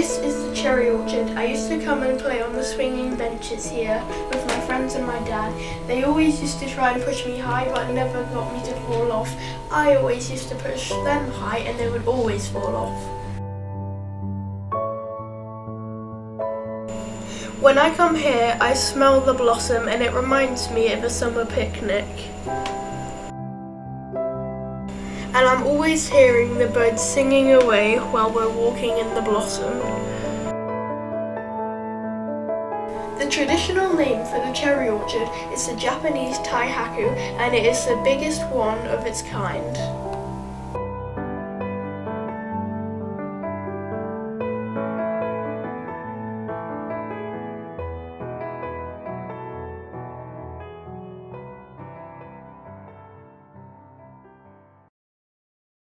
This is the cherry orchard. I used to come and play on the swinging benches here with my friends and my dad. They always used to try and push me high but never got me to fall off. I always used to push them high and they would always fall off. When I come here, I smell the blossom and it reminds me of a summer picnic. And I'm always hearing the birds singing away while we're walking in the blossom. The traditional name for the cherry orchard is the Japanese Taihaku and it is the biggest one of its kind.